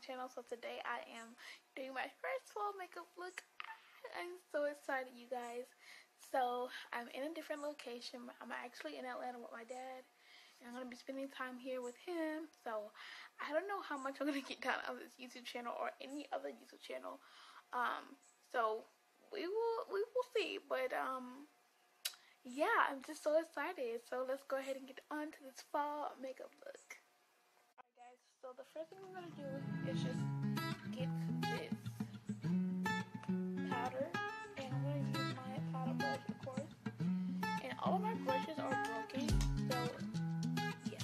channel. So today I am doing my first fall makeup look. I'm so excited you guys. So I'm in a different location. I'm actually in Atlanta with my dad. And I'm going to be spending time here with him. So I don't know how much I'm going to get done on this YouTube channel or any other YouTube channel. Um, so we will we will see. But um yeah, I'm just so excited. So let's go ahead and get on to this fall makeup look. The first thing we're gonna do is just get this powder. And I'm gonna use my powder brush of course. And all of my brushes are broken. So yeah,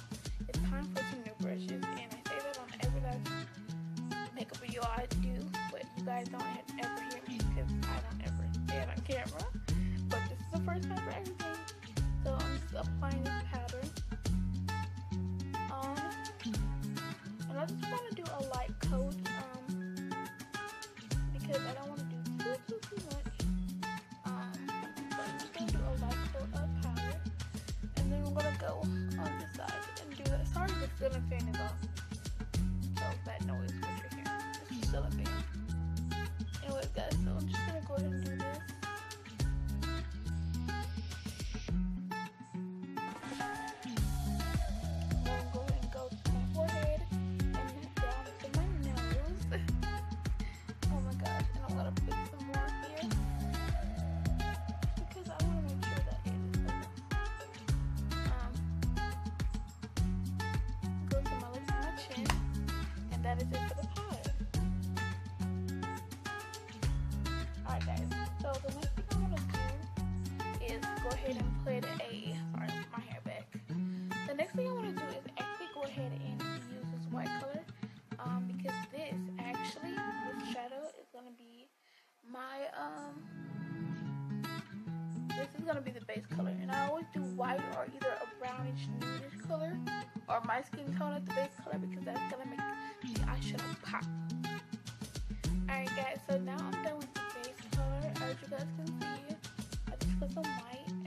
it's time for some new brushes. And I say that on every last makeup video I do, but you guys don't ever hear me because I don't ever it on camera But this is the first time for everything. So I'm just applying this I just want to do a light coat um, because I don't want to do too, too, too much. Um, but I'm just going to do a light coat of powder. And then we're going to go on this side and do that. Sorry the ceiling fan ahead and put a, sorry, my hair back. The next thing I want to do is actually go ahead and use this white color um, because this actually, this shadow is going to be my, um, this is going to be the base color. And I always do white or either a brownish nudish color or my skin tone as the base color because that's going to make the eyeshadow pop. Alright guys, so now I'm done with the base color. As you guys can see, I just put some white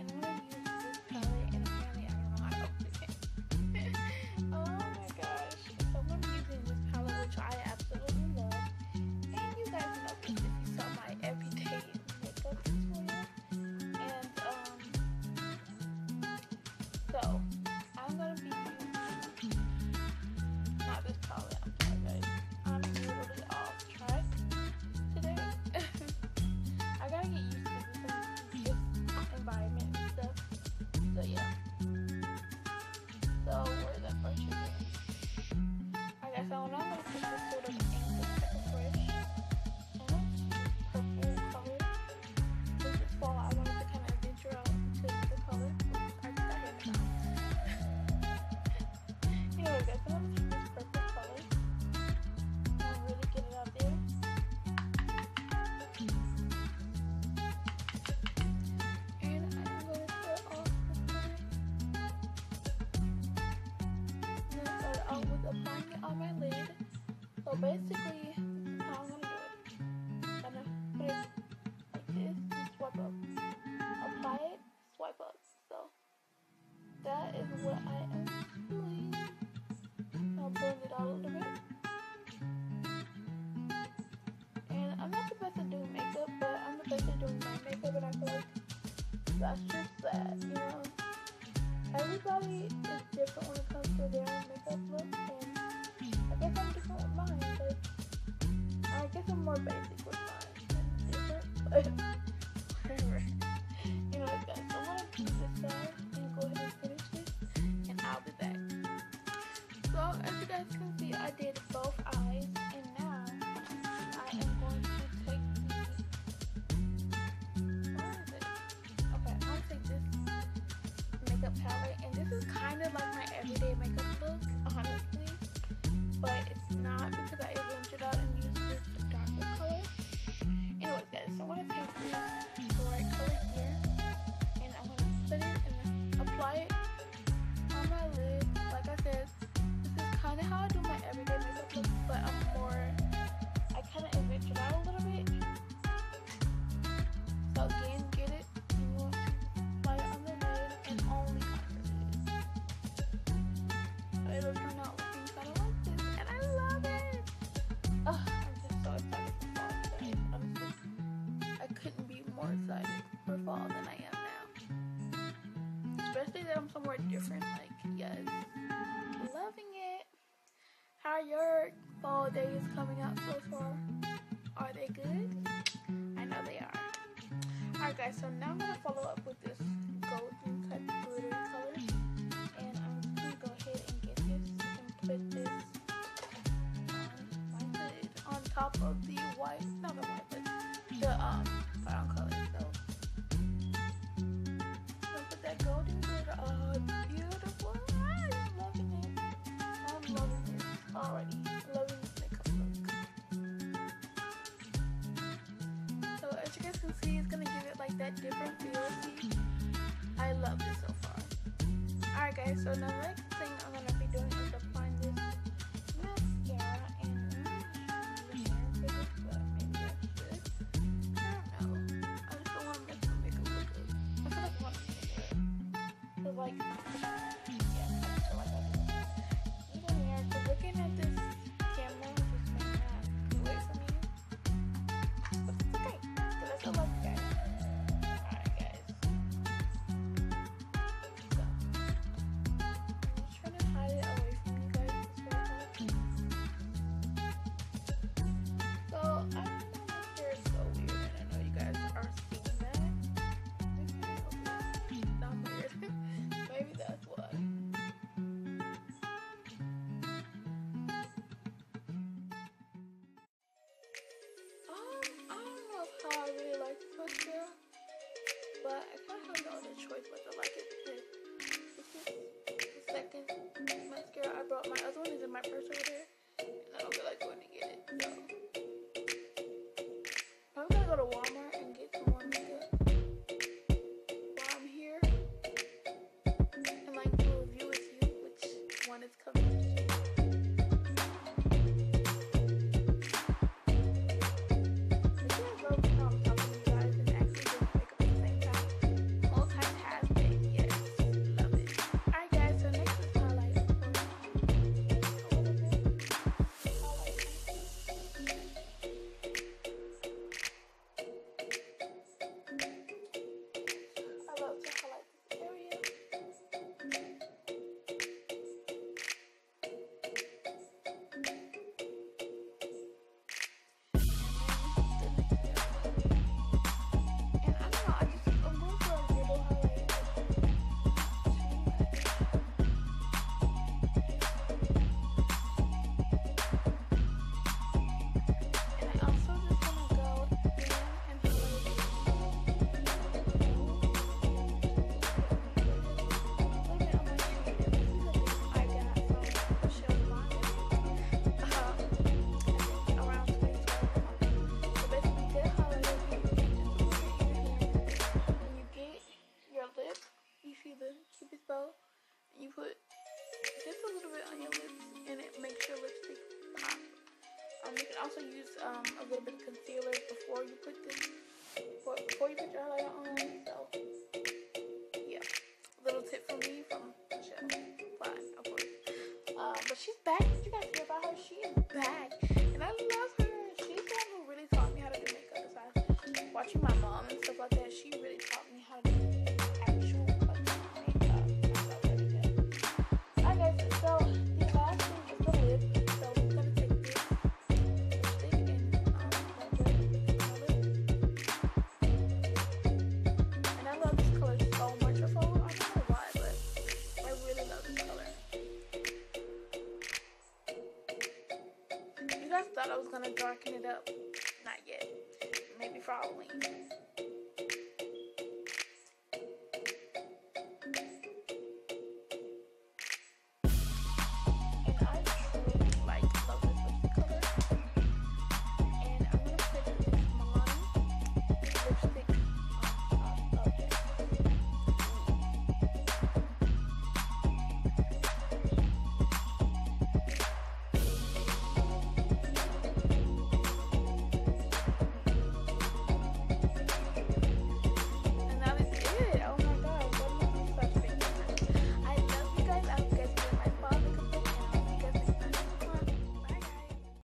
basically, how I'm gonna do it. I'm gonna put it like this swipe up. Apply it, swipe up. So that is what I am doing. I'll blend it out a little bit. And I'm not the best at doing makeup, but I'm the best at doing my makeup, and I feel like that's just that, you know. Everybody is different when it comes to their makeup look, and Guess I'm more basic with. You know, guys, I'm gonna keep this and go ahead and finish this, and I'll be back. So, as you guys can see, I did both eyes, more different. Like, yes, loving it. How are your fall days coming up so far? Are they good? I know they are. Alright, guys. So now I'm gonna follow up with this golden cut glitter color, and I'm gonna go ahead and get this and put this on, on top of the white. like that different feel. I love this so far. Alright guys, so now next thing I'm gonna be doing Cupid's bow, and you put just a little bit on your lips, and it makes your lipstick pop. Um, you can also use um, a little bit of concealer before you put this, before, before you put your highlighter on. So, yeah, little tip from me from Michelle Fly, of course. Uh, but she's back. Did you guys hear about her? She is back. darken it up. Not yet. Maybe for Halloween.